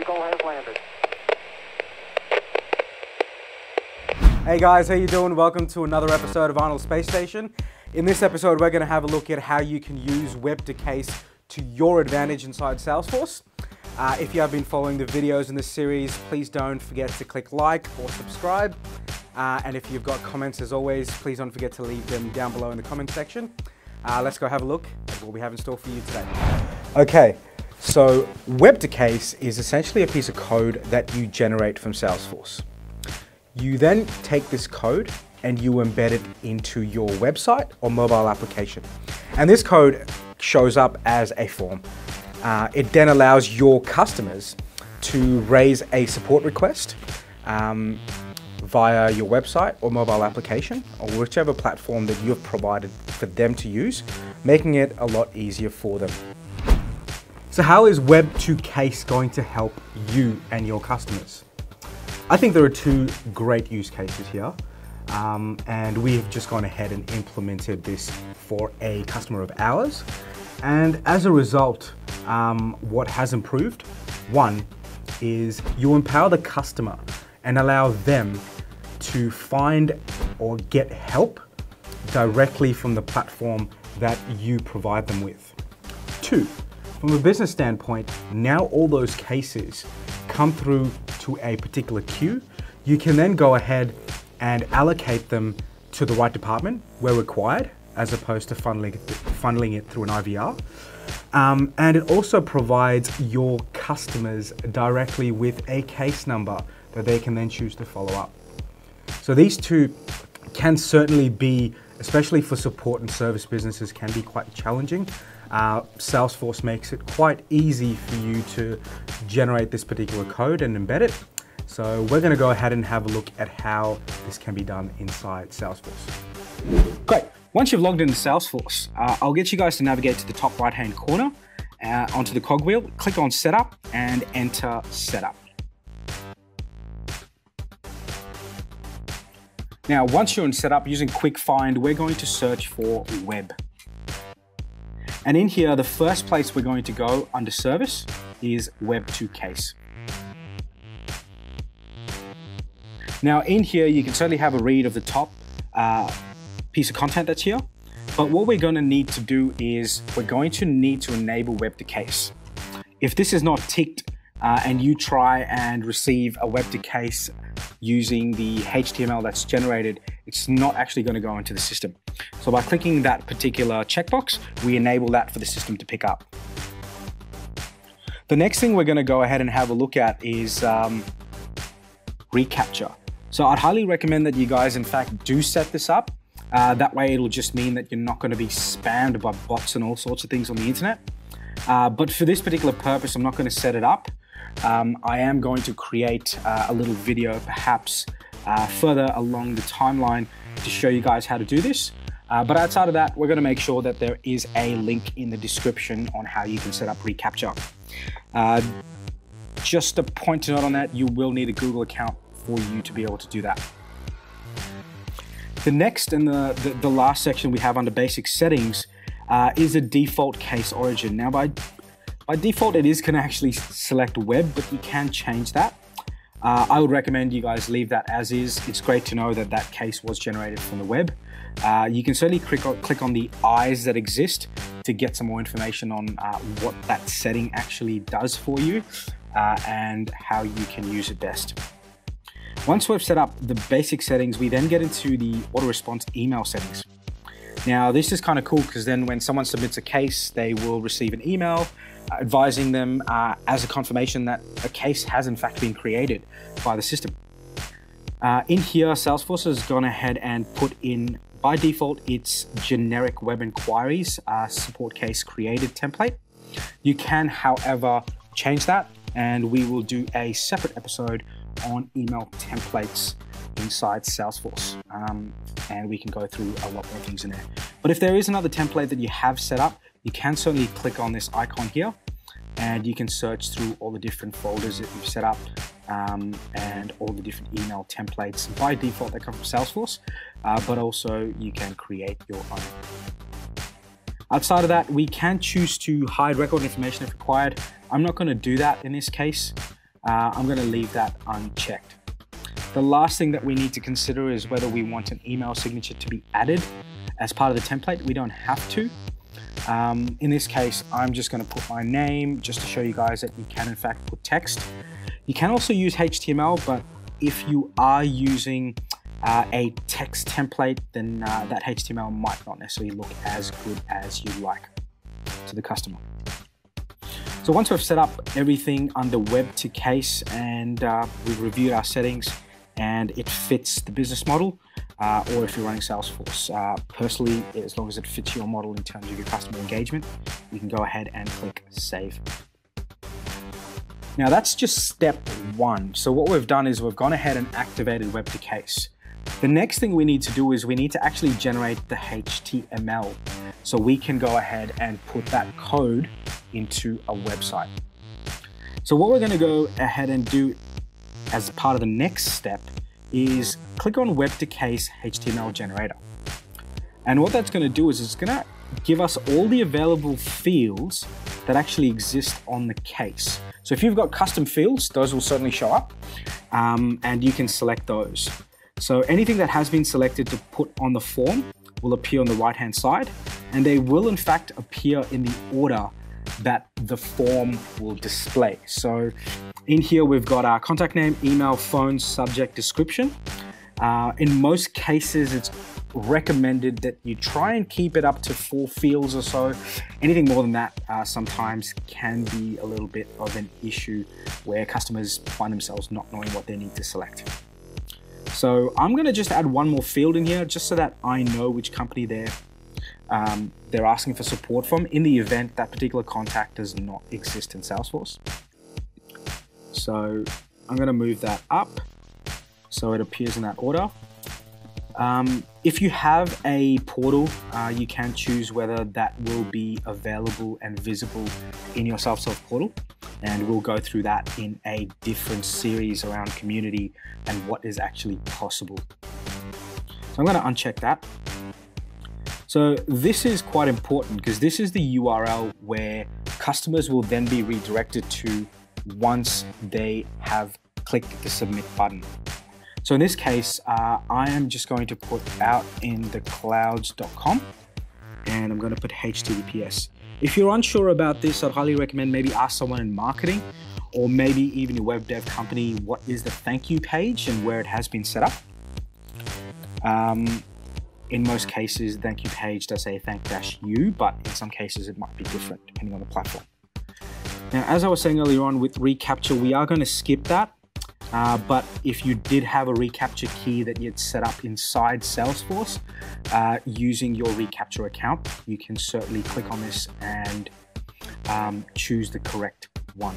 Eagle has landed. Hey guys, how you doing? Welcome to another episode of Arnold Space Station. In this episode, we're going to have a look at how you can use Web-to-Case to your advantage inside Salesforce. Uh, if you have been following the videos in this series, please don't forget to click like or subscribe. Uh, and if you've got comments, as always, please don't forget to leave them down below in the comment section. Uh, let's go have a look at what we have in store for you today. Okay, so Web-to-Case is essentially a piece of code that you generate from Salesforce. You then take this code and you embed it into your website or mobile application. And this code shows up as a form. Uh, it then allows your customers to raise a support request um, via your website or mobile application or whichever platform that you've provided for them to use, making it a lot easier for them. So how is Web-to-Case going to help you and your customers? I think there are two great use cases here. Um, and we've just gone ahead and implemented this for a customer of ours. And as a result, um, what has improved? One is you empower the customer and allow them to find or get help directly from the platform that you provide them with. Two, from a business standpoint, now all those cases come through to a particular queue. You can then go ahead and allocate them to the right department where required, as opposed to funneling it, funneling it through an IVR. Um, and it also provides your customers directly with a case number that they can then choose to follow up. So these two can certainly be, especially for support and service businesses, can be quite challenging. Uh, Salesforce makes it quite easy for you to generate this particular code and embed it. So we're going to go ahead and have a look at how this can be done inside Salesforce. Great. Once you've logged into Salesforce, uh, I'll get you guys to navigate to the top right hand corner uh, onto the cogwheel, click on Setup and enter Setup. Now, once you're in Setup using Quick Find, we're going to search for Web. And in here, the first place we're going to go under Service is Web-to-Case. Now in here, you can certainly have a read of the top uh, piece of content that's here. But what we're gonna need to do is we're going to need to enable Web-to-Case. If this is not ticked uh, and you try and receive a Web-to-Case using the HTML that's generated, it's not actually gonna go into the system. So by clicking that particular checkbox, we enable that for the system to pick up. The next thing we're gonna go ahead and have a look at is um, reCAPTCHA. So I'd highly recommend that you guys, in fact, do set this up. Uh, that way it'll just mean that you're not going to be spammed by bots and all sorts of things on the internet. Uh, but for this particular purpose, I'm not going to set it up. Um, I am going to create uh, a little video perhaps uh, further along the timeline to show you guys how to do this. Uh, but outside of that, we're going to make sure that there is a link in the description on how you can set up reCAPTCHA. Uh, just a point to note on that, you will need a Google account for you to be able to do that. The next and the, the, the last section we have under basic settings uh, is a default case origin. Now by, by default it is going to actually select web, but you can change that. Uh, I would recommend you guys leave that as is. It's great to know that that case was generated from the web. Uh, you can certainly click on, click on the eyes that exist to get some more information on uh, what that setting actually does for you uh, and how you can use it best. Once we've set up the basic settings, we then get into the auto response email settings. Now, this is kind of cool because then when someone submits a case, they will receive an email advising them uh, as a confirmation that a case has in fact been created by the system. Uh, in here, Salesforce has gone ahead and put in, by default, its generic web inquiries uh, support case created template. You can, however, change that and we will do a separate episode on email templates inside Salesforce. Um, and we can go through a lot more things in there. But if there is another template that you have set up, you can certainly click on this icon here and you can search through all the different folders that you've set up um, and all the different email templates by default that come from Salesforce, uh, but also you can create your own. Outside of that, we can choose to hide record information if required. I'm not going to do that in this case. uh, I'm going to leave that unchecked. The last thing that we need to consider is whether we want an email signature to be added as part of the template. We don't have to. Um, in this case, I'm just going to put my name just to show you guys that you can in fact put text. You can also use HTML, but if you are using uh, a text template, then uh, that HTML might not necessarily look as good as you like to the customer. So once we've set up everything under web to case and uh, we've reviewed our settings and it fits the business model, uh, or if you're running Salesforce. Uh, personally, as long as it fits your model in terms of your customer engagement, you can go ahead and click Save. Now that's just step one. So what we've done is we've gone ahead and activated Web to Case. The next thing we need to do is we need to actually generate the HTML so we can go ahead and put that code into a website. So what we're going to go ahead and do as part of the next step is click on Web to Case HTML generator. And what that's going to do is it's going to give us all the available fields that actually exist on the case. So if you've got custom fields, those will certainly show up um, and you can select those. So anything that has been selected to put on the form will appear on the right hand side and they will in fact appear in the order that the form will display. So in here, we've got our contact name, email, phone, subject, description. Uh, in most cases, it's recommended that you try and keep it up to four fields or so. Anything more than that uh, sometimes can be a little bit of an issue where customers find themselves not knowing what they need to select. So I'm going to just add one more field in here just so that I know which company they're um, they're asking for support from in the event that particular contact does not exist in Salesforce. So I'm going to move that up so it appears in that order. Um, if you have a portal, uh, you can choose whether that will be available and visible in your self-serve portal. And we'll go through that in a different series around community and what is actually possible. So I'm going to uncheck that. So this is quite important because this is the URL where customers will then be redirected to once they have clicked the submit button. So in this case, uh, I am just going to put out in the clouds.com and I'm going to put HTTPS. If you're unsure about this, I'd highly recommend maybe ask someone in marketing or maybe even your web dev company what is the thank you page and where it has been set up. Um, in most cases, thank you page does say thank dash you, but in some cases it might be different depending on the platform. Now, as I was saying earlier on with reCAPTCHA, we are going to skip that. Uh, but if you did have a reCAPTCHA key that you'd set up inside Salesforce uh, using your reCAPTCHA account, you can certainly click on this and um, choose the correct one,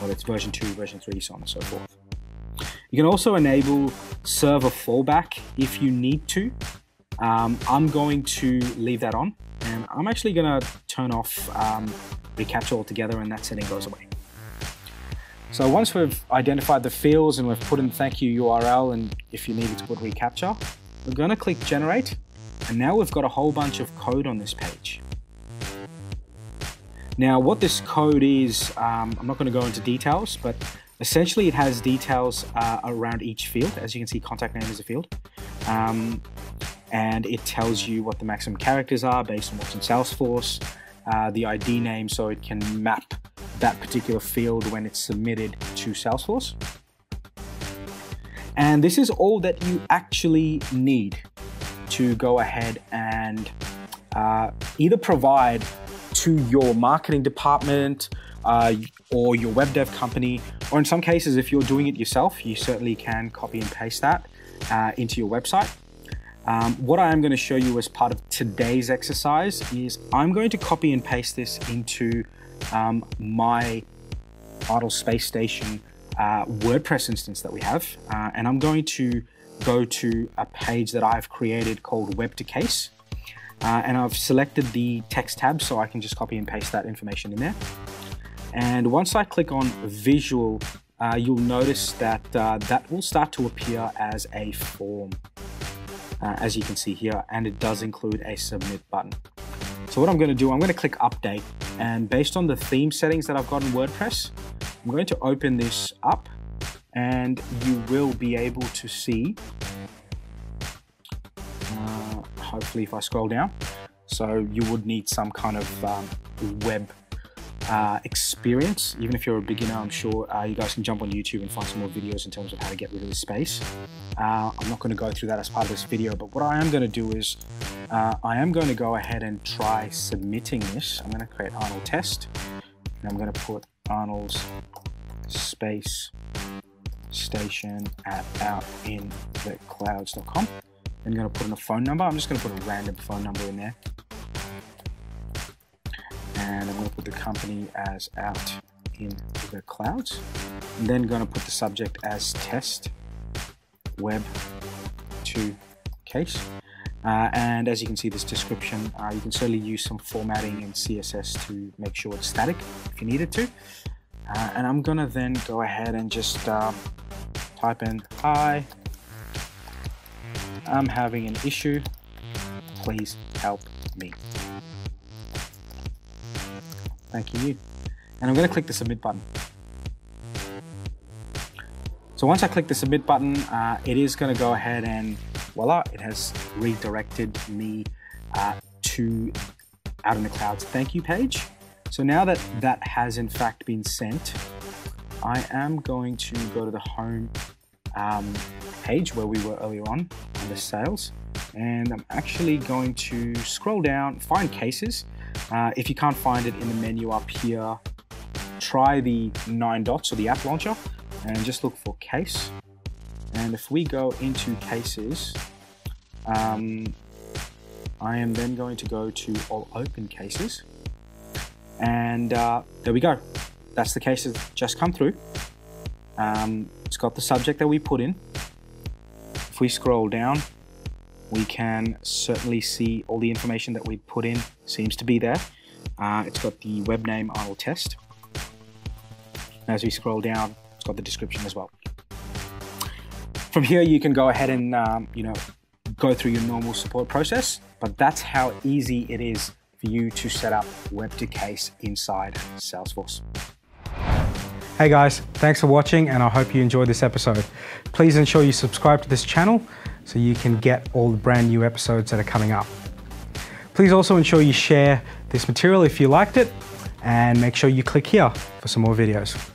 whether it's version 2, version 3, so on and so forth. You can also enable server fallback if you need to. Um, I'm going to leave that on and I'm actually going to turn off um, reCAPTCHA altogether and that setting goes away. So once we've identified the fields and we've put in thank you URL and if you needed to put reCAPTCHA, we're going to click generate and now we've got a whole bunch of code on this page. Now what this code is, um, I'm not going to go into details, but essentially it has details uh, around each field. As you can see, contact name is a field. Um, and it tells you what the maximum characters are based on what's in Salesforce, uh, the ID name so it can map that particular field when it's submitted to Salesforce. And this is all that you actually need to go ahead and uh, either provide to your marketing department uh, or your web dev company, or in some cases, if you're doing it yourself, you certainly can copy and paste that uh, into your website. Um, what I am going to show you as part of today's exercise is I'm going to copy and paste this into um, my Idle Space Station uh, WordPress instance that we have. Uh, and I'm going to go to a page that I've created called Web to Case. Uh, and I've selected the text tab so I can just copy and paste that information in there. And once I click on visual, uh, you'll notice that uh, that will start to appear as a form uh, as you can see here, and it does include a submit button. So what I'm going to do, I'm going to click update, and based on the theme settings that I've got in WordPress, I'm going to open this up and you will be able to see, uh, hopefully if I scroll down, so you would need some kind of um, web uh, experience. Even if you're a beginner, I'm sure uh, you guys can jump on YouTube and find some more videos in terms of how to get rid of the space. Uh, I'm not going to go through that as part of this video, but what I am going to do is uh, I am going to go ahead and try submitting this. I'm going to create Arnold test and I'm going to put Arnold's space station at out in the clouds.com. I'm going to put in a phone number. I'm just going to put a random phone number in there put the company as out in the clouds. Then going to put the subject as test web to case. Uh, and as you can see this description, uh, you can certainly use some formatting in CSS to make sure it's static if you needed to. Uh, and I'm gonna then go ahead and just um, type in, hi, I'm having an issue, please help me. Thank you. And I'm going to click the submit button. So once I click the submit button, uh, it is going to go ahead and voila, it has redirected me uh, to Out in the Clouds thank you page. So now that that has in fact been sent, I am going to go to the home um, page where we were earlier on under sales and I'm actually going to scroll down, find cases. Uh, if you can't find it in the menu up here, try the nine dots or the app launcher and just look for case. And if we go into cases, um, I am then going to go to all open cases. And uh, there we go. That's the case that just come through. Um, it's got the subject that we put in. If we scroll down, we can certainly see all the information that we put in seems to be there. Uh, it's got the web name Arnold test. As we scroll down, it's got the description as well. From here, you can go ahead and um, you know go through your normal support process, but that's how easy it is for you to set up web to case inside Salesforce. Hey guys, thanks for watching and I hope you enjoyed this episode. Please ensure you subscribe to this channel so you can get all the brand new episodes that are coming up. Please also ensure you share this material if you liked it and make sure you click here for some more videos.